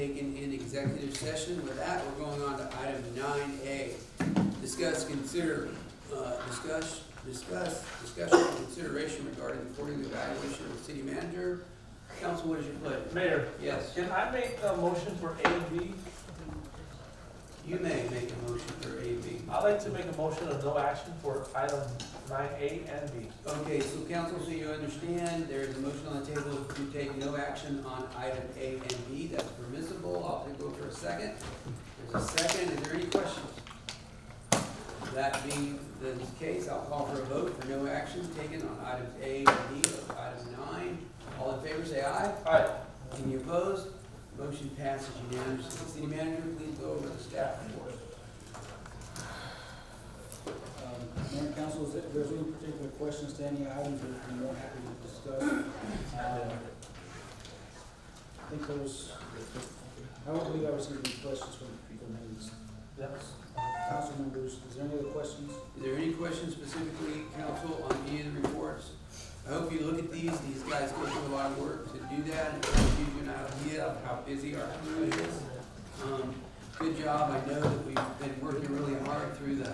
taken in executive session. With that, we're going on to item nine A. Discuss, consider, uh, discuss, discuss, discussion, consideration regarding the quarterly evaluation of the city manager. Council, what is your pleasure? Mayor, Yes, can I make a motion for A and B? you may make a motion for A, B. I'd like to make a motion of no action for item nine A and B. Okay, so council, so you understand, there is a motion on the table to take no action on item A and B, that's permissible, I'll take go for a second. There's a second, is there any questions? That being the case, I'll call for a vote for no action taken on items A and B of item nine. All in favor, say aye. Aye. Any opposed? Motion passes unanimously. City manager, please go over the staff report. Um, Mayor and council, is there- if there's any particular questions to any items, we'd be more happy to discuss. Um, I think those, I don't believe I received any questions from from these Yes. council members. Is there any other questions? Is there any questions specifically, council, on any of the reports? I hope you look at these, these guys go through a lot of work to do that, and it'll give you an idea of how busy our crew is. Um, good job, I know that we've been working really hard through the,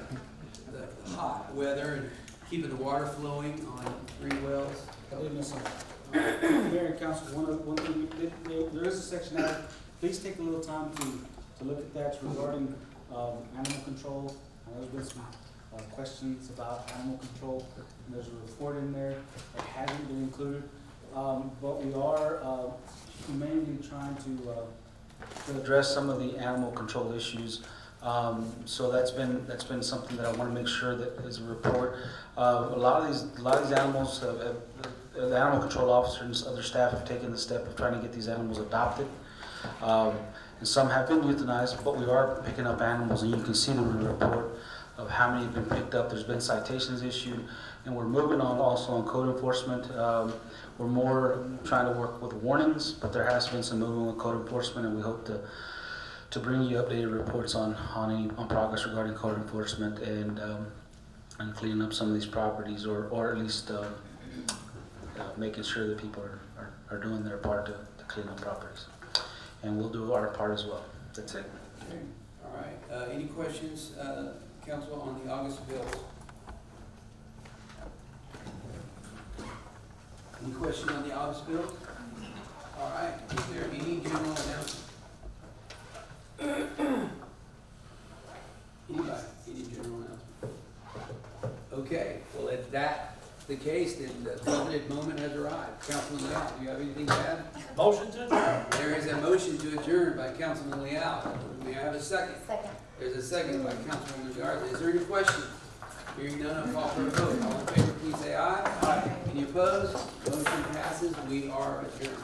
the hot weather and keeping the water flowing on three wells. I. Uh, Mayor and council, one of, one thing, there- is a section out, please take a little time to, to look at that regarding, um, animal control. Uh, There's been some, uh, questions about animal control, and there's a report in there that hasn't been included. Um, but we are, uh, humanely trying to, uh, to address some of the animal control issues. Um, so that's been, that's been something that I wanna make sure that is a report. Uh, a lot of these, a lot of these animals, have- have- the animal control officers and other staff have taken the step of trying to get these animals adopted. Um, and some have been euthanized, but we are picking up animals, and you can see them in the report of how many have been picked up. There's been citations issued, and we're moving on also on code enforcement. Um, we're more trying to work with warnings, but there has been some movement with code enforcement, and we hope to to bring you updated reports on on any on progress regarding code enforcement and um, and cleaning up some of these properties, or or at least uh, uh, making sure that people are, are, are doing their part to, to clean up properties. And we'll do our part as well. That's it. Okay, All right, uh, any questions, uh, council, on the August bills? Any question on the August bills? All right, is there any general announcement? Anybody, any general announcement? Okay, well, if that's the case, then the coveted moment has arrived. Councilman Leal, do you have anything to add? Motion to adjourn. There is a motion to adjourn by Councilman Leal. May I have a second? Second. There's a second by Councilwoman Garza. Is there any question? Hearing none, I'll call for a vote. All in favor, please say aye. Aye. Any opposed? Motion passes. We are adjourned.